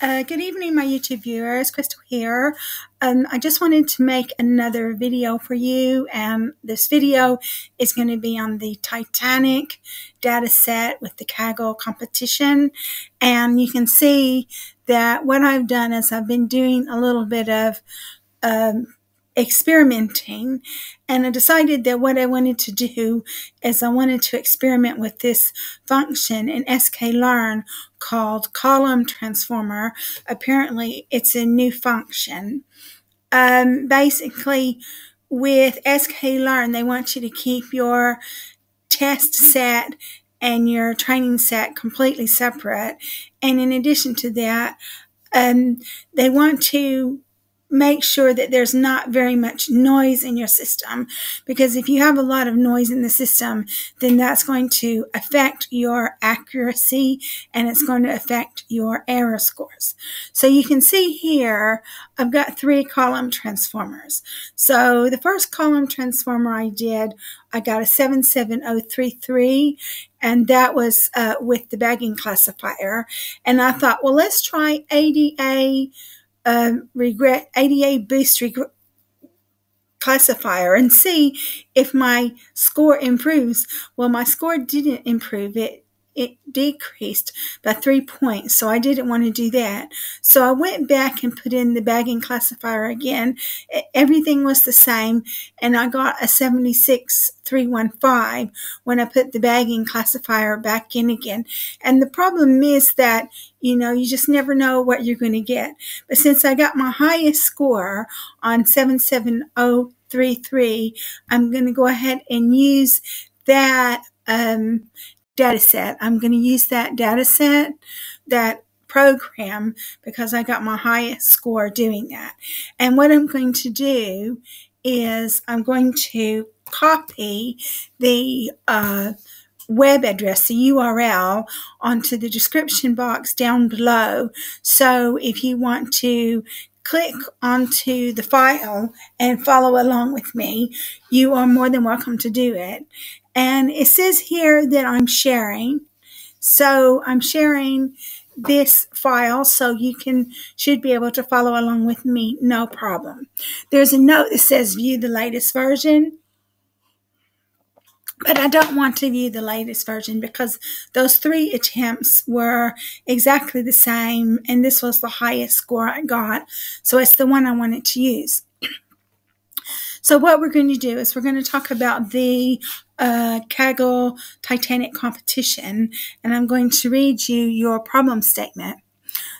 Uh, good evening, my YouTube viewers. Crystal here. Um, I just wanted to make another video for you, and this video is going to be on the Titanic data set with the Kaggle competition. And you can see that what I've done is I've been doing a little bit of um, experimenting and I decided that what I wanted to do is I wanted to experiment with this function in sklearn called column transformer. Apparently it's a new function. Um, basically with sklearn they want you to keep your test set and your training set completely separate. And in addition to that, um, they want to make sure that there's not very much noise in your system because if you have a lot of noise in the system then that's going to affect your accuracy and it's going to affect your error scores. So you can see here I've got three column transformers. So the first column transformer I did I got a 77033 and that was uh, with the bagging classifier. And I thought well let's try ADA um, regret AdaBoost regret classifier and see if my score improves. Well, my score didn't improve. It it decreased by three points. So I didn't want to do that. So I went back and put in the bagging classifier again. Everything was the same. And I got a 76315 when I put the bagging classifier back in again. And the problem is that, you know, you just never know what you're going to get. But since I got my highest score on 77033, I'm going to go ahead and use that um, data set. I'm going to use that data set, that program, because I got my highest score doing that. And what I'm going to do is I'm going to copy the uh, web address, the URL, onto the description box down below. So if you want to click onto the file and follow along with me, you are more than welcome to do it. And it says here that I'm sharing. So I'm sharing this file so you can should be able to follow along with me no problem. There's a note that says view the latest version. But I don't want to view the latest version because those three attempts were exactly the same and this was the highest score I got. So it's the one I wanted to use. So what we're going to do is we're going to talk about the uh, Kaggle Titanic competition, and I'm going to read you your problem statement.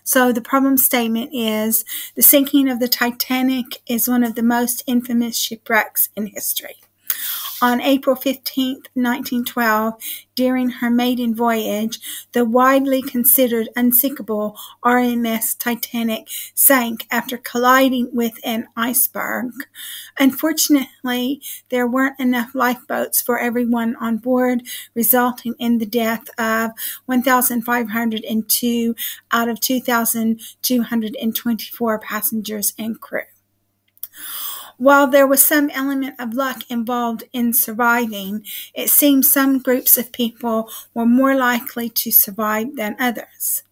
So the problem statement is the sinking of the Titanic is one of the most infamous shipwrecks in history. On April 15, 1912, during her maiden voyage, the widely considered unsinkable RMS Titanic sank after colliding with an iceberg. Unfortunately, there weren't enough lifeboats for everyone on board, resulting in the death of 1,502 out of 2,224 passengers and crew. While there was some element of luck involved in surviving, it seems some groups of people were more likely to survive than others.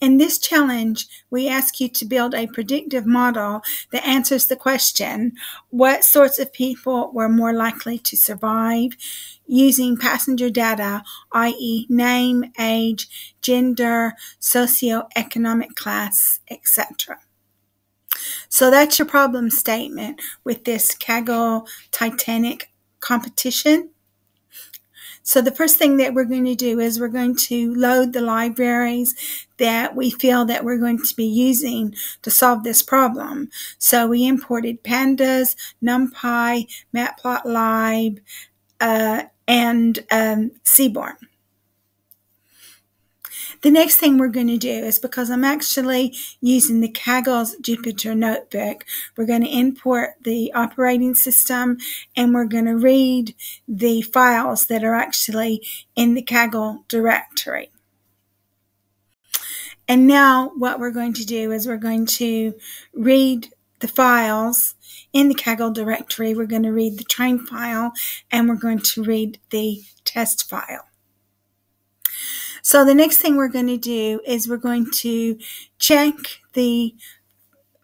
In this challenge, we ask you to build a predictive model that answers the question what sorts of people were more likely to survive using passenger data, i.e., name, age, gender, socioeconomic class, etc. So that's your problem statement with this Kaggle Titanic competition. So the first thing that we're going to do is we're going to load the libraries that we feel that we're going to be using to solve this problem. So we imported pandas, NumPy, Matplotlib, uh, and um, Seaborn. The next thing we're going to do is because I'm actually using the Kaggle's Jupyter Notebook, we're going to import the operating system and we're going to read the files that are actually in the Kaggle directory. And now what we're going to do is we're going to read the files in the Kaggle directory. We're going to read the train file and we're going to read the test file. So the next thing we're going to do is we're going to check the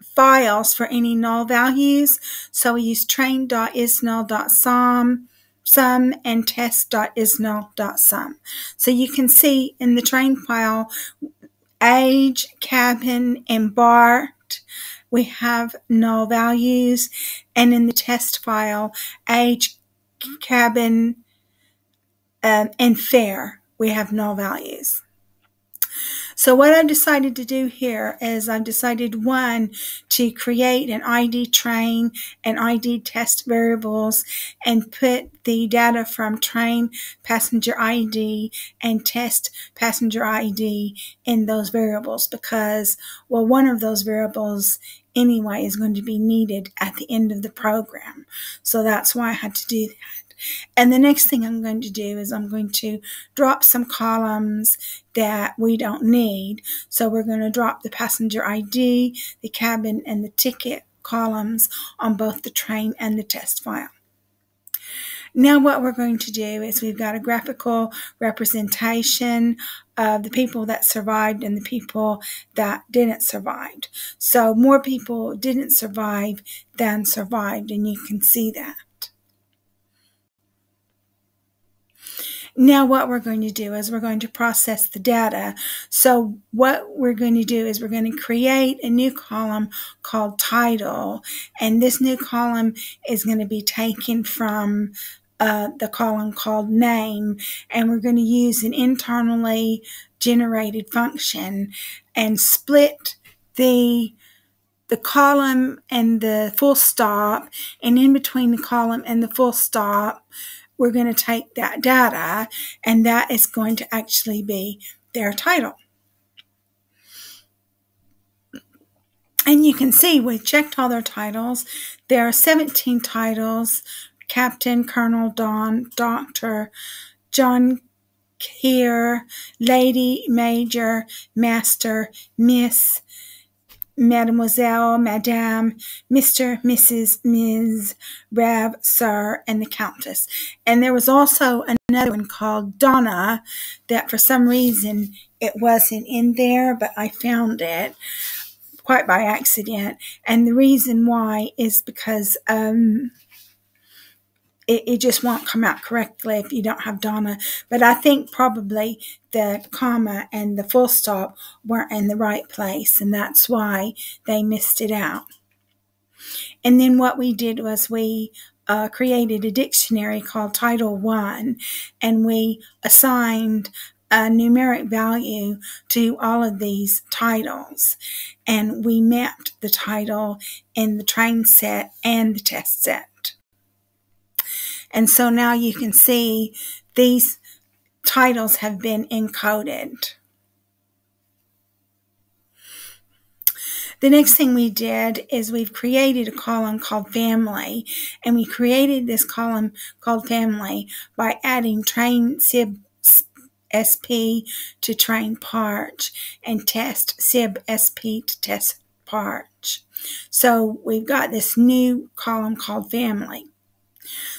files for any null values. So we use train.isnull.sum sum and test.isnull.sum. So you can see in the train file age, cabin, BART, we have null values. And in the test file, age, cabin, um, and fare, we have null values. So what I've decided to do here is I've decided one to create an ID train and ID test variables and put the data from train passenger ID and test passenger ID in those variables because well one of those variables anyway is going to be needed at the end of the program. So that's why I had to do that. And the next thing I'm going to do is I'm going to drop some columns that we don't need. So we're going to drop the passenger ID, the cabin, and the ticket columns on both the train and the test file. Now what we're going to do is we've got a graphical representation of the people that survived and the people that didn't survive. So more people didn't survive than survived, and you can see that. Now what we're going to do is we're going to process the data. So what we're going to do is we're going to create a new column called title. And this new column is going to be taken from uh, the column called name. And we're going to use an internally generated function and split the the column and the full stop and in between the column and the full stop we're going to take that data and that is going to actually be their title. And you can see we checked all their titles. There are 17 titles Captain, Colonel, Don, Doctor, John here, Lady, Major, Master, Miss, Mademoiselle, Madame, Mr., Mrs., Ms., Rev, Sir, and the Countess. And there was also another one called Dona that for some reason it wasn't in there, but I found it quite by accident. And the reason why is because um, it, it just won't come out correctly if you don't have Dona. But I think probably the comma and the full stop weren't in the right place, and that's why they missed it out. And then what we did was we uh, created a dictionary called Title One, and we assigned a numeric value to all of these titles. And we mapped the title in the train set and the test set. And so now you can see these titles have been encoded. The next thing we did is we've created a column called family, and we created this column called family by adding train sib SP to train parch and test sib SP to test parch. So we've got this new column called family.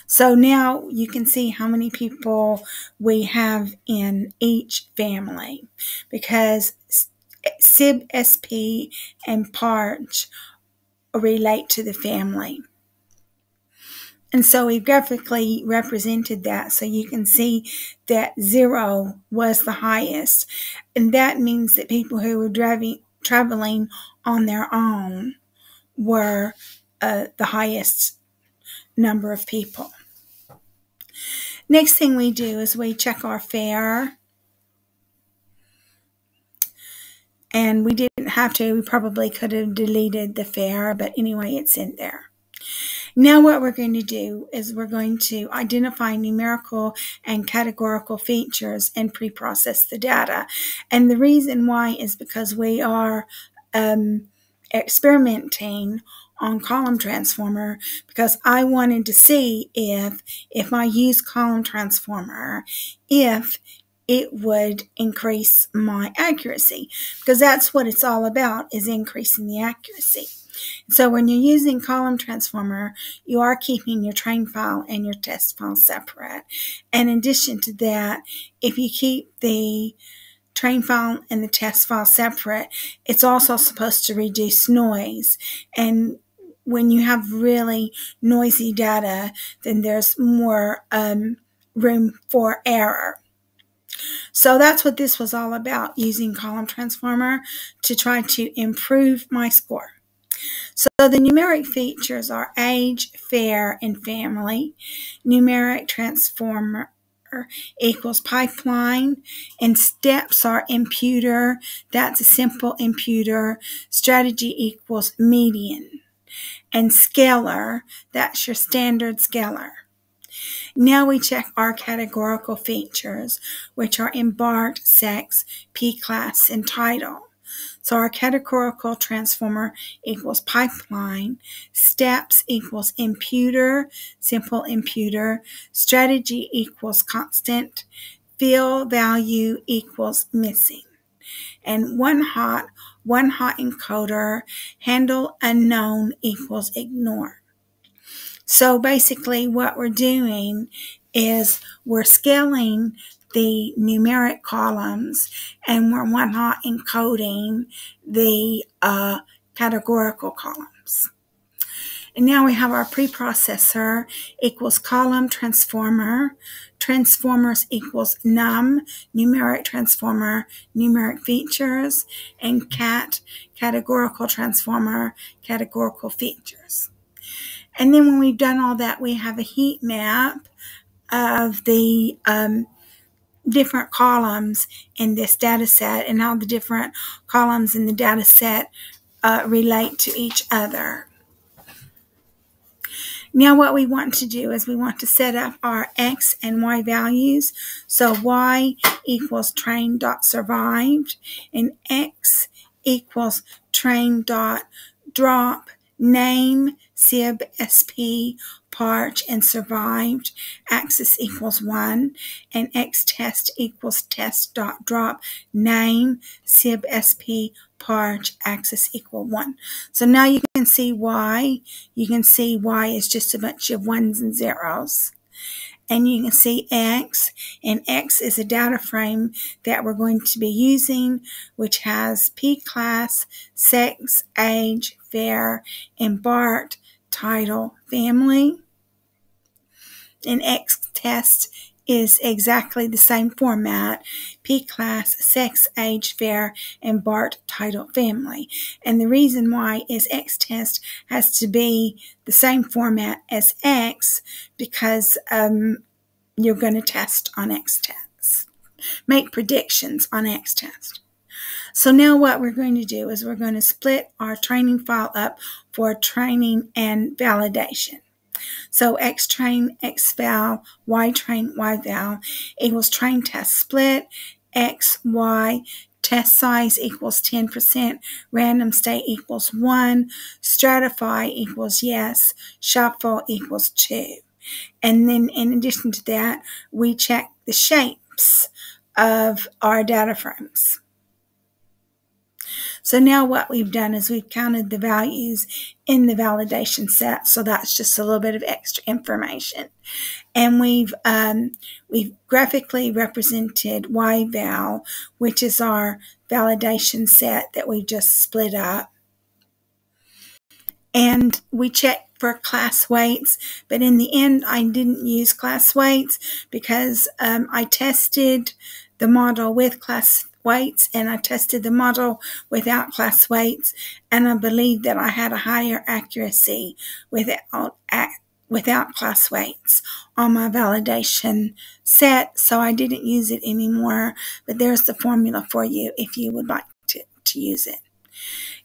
So now you can see how many people we have in each family because SIB, SP, and PARCH relate to the family. And so we graphically represented that so you can see that zero was the highest. And that means that people who were driving, traveling on their own were uh, the highest number of people. Next thing we do is we check our fare. And we didn't have to. We probably could have deleted the fare, but anyway, it's in there. Now what we're going to do is we're going to identify numerical and categorical features and pre-process the data. And the reason why is because we are um, experimenting on column transformer because I wanted to see if if I use column transformer if it would increase my accuracy because that's what it's all about is increasing the accuracy. So when you're using column transformer, you are keeping your train file and your test file separate. And in addition to that, if you keep the train file and the test file separate, it's also supposed to reduce noise. And when you have really noisy data, then there's more um, room for error. So that's what this was all about using column transformer to try to improve my score. So the numeric features are age, fare, and family. Numeric transformer equals pipeline and steps are imputer that's a simple imputer strategy equals median and scaler that's your standard scaler now we check our categorical features, which are embarked, sex, P-class, and title. So our categorical transformer equals pipeline, steps equals imputer, simple imputer, strategy equals constant, fill value equals missing. And one hot, one hot encoder, handle unknown equals ignore. So basically what we're doing is we're scaling the numeric columns and we're one hot encoding the uh, categorical columns. And now we have our preprocessor equals column transformer, transformers equals num, numeric transformer, numeric features, and cat, categorical transformer, categorical features. And then when we've done all that, we have a heat map of the um, different columns in this data set and how the different columns in the data set uh, relate to each other. Now what we want to do is we want to set up our x and y values. So y equals train dot survived and x equals train dot drop name sib sp parch and survived axis equals 1 and x test equals test dot drop name sib sp parch axis equal 1 so now you can see why you can see y is just a bunch of ones and zeros. And you can see X, and X is a data frame that we're going to be using, which has P class, sex, age, fare, embarked, title, family. And X test is exactly the same format P class, sex, age, fare, and BART title family. And the reason why is X test has to be the same format as X because um, you're going to test on X test, make predictions on X test. So now what we're going to do is we're going to split our training file up for training and validation. So X train, X val, Y train, Y val equals train test split, X, Y, test size equals 10%, random state equals 1, stratify equals yes, shuffle equals 2. And then in addition to that, we check the shapes of our data frames. So now what we've done is we've counted the values in the validation set. So that's just a little bit of extra information. And we've, um, we've graphically represented YVal, which is our validation set that we just split up. And we check for class weights, but in the end, I didn't use class weights because um, I tested the model with class weights and I tested the model without class weights and I believe that I had a higher accuracy without without class weights on my validation set so I didn't use it anymore but there's the formula for you if you would like to, to use it.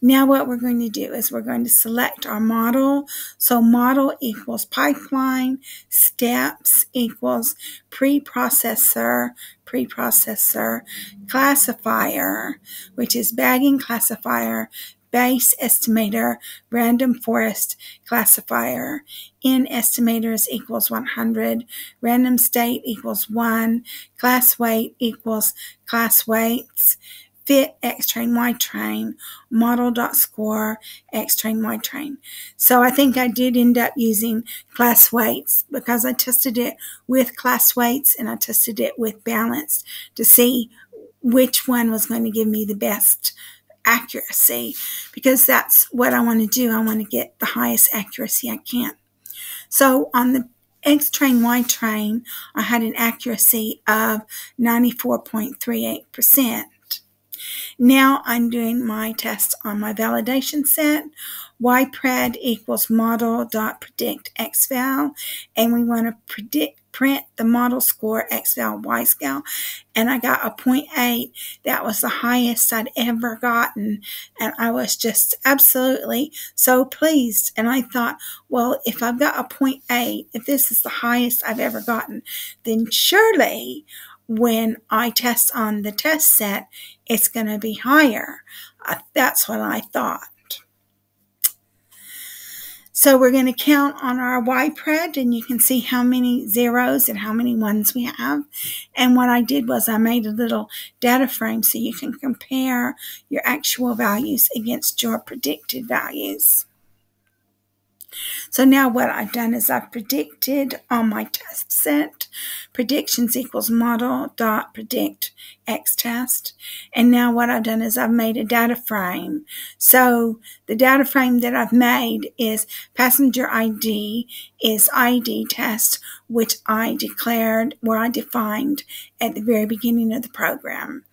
Now what we're going to do is we're going to select our model. So model equals pipeline, steps equals preprocessor, preprocessor, classifier, which is bagging classifier, base estimator, random forest classifier. N estimators equals 100. Random state equals 1. Class weight equals class weights fit X train Y train model dot score X train Y train. So I think I did end up using class weights because I tested it with class weights and I tested it with balanced to see which one was going to give me the best accuracy because that's what I want to do. I want to get the highest accuracy I can. So on the X train, Y train, I had an accuracy of 94.38%. Now I'm doing my tests on my validation set. YPRED equals model dot predict xval, and we want to predict print the model score xval y scale, and I got a 0.8. That was the highest I'd ever gotten, and I was just absolutely so pleased. And I thought, well, if I've got a 0.8, if this is the highest I've ever gotten, then surely when I test on the test set, it's going to be higher. Uh, that's what I thought. So we're going to count on our YPRED and you can see how many zeros and how many ones we have. And what I did was I made a little data frame so you can compare your actual values against your predicted values. So now what I've done is I've predicted on my test set, predictions equals model dot predict x test. And now what I've done is I've made a data frame. So the data frame that I've made is passenger ID is ID test, which I declared, where I defined at the very beginning of the program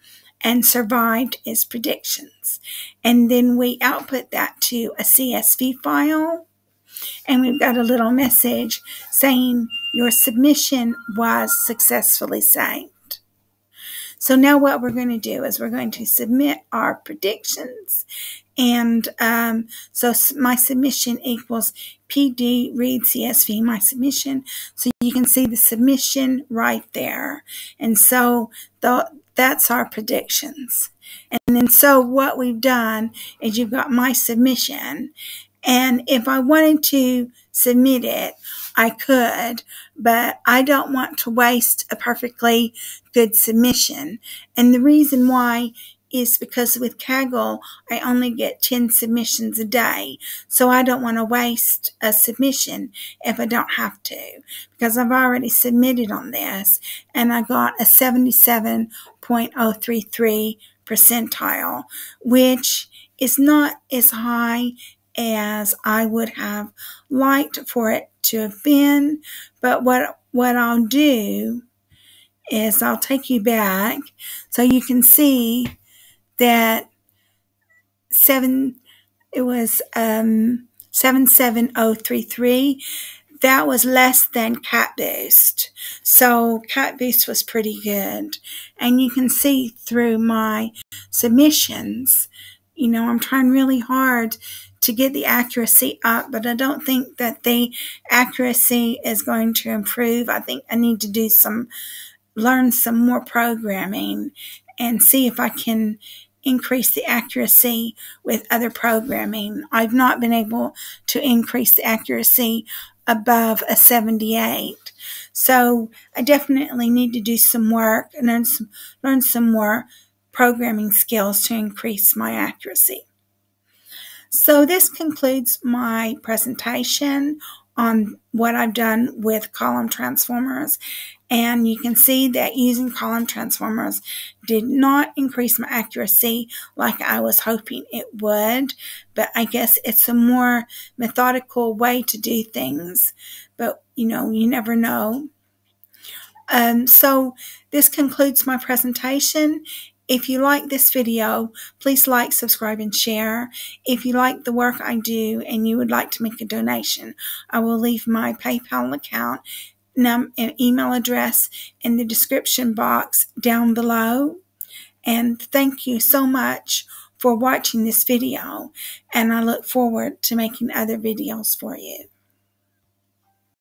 and survived is predictions. And then we output that to a CSV file and we've got a little message saying your submission was successfully saved. So now what we're going to do is we're going to submit our predictions. And um, so my submission equals PD read CSV, my submission. So you can see the submission right there. And so the, that's our predictions. And then so what we've done is you've got my submission and if I wanted to submit it, I could, but I don't want to waste a perfectly good submission. And the reason why is because with Kaggle, I only get 10 submissions a day. So I don't want to waste a submission if I don't have to, because I've already submitted on this and I got a 77.033 percentile, which is not as high as I would have liked for it to have been. But what, what I'll do is I'll take you back so you can see that seven, it was, um, 77033 that was less than CatBoost. So CatBoost was pretty good. And you can see through my submissions you know i'm trying really hard to get the accuracy up, but I don't think that the accuracy is going to improve. I think I need to do some, learn some more programming and see if I can increase the accuracy with other programming. I've not been able to increase the accuracy above a 78. So I definitely need to do some work and learn some, learn some more programming skills to increase my accuracy. So this concludes my presentation on what I've done with column transformers. And you can see that using column transformers did not increase my accuracy like I was hoping it would. But I guess it's a more methodical way to do things. But, you know, you never know. Um, so this concludes my presentation. If you like this video, please like, subscribe, and share. If you like the work I do and you would like to make a donation, I will leave my PayPal account and email address in the description box down below. And thank you so much for watching this video. And I look forward to making other videos for you.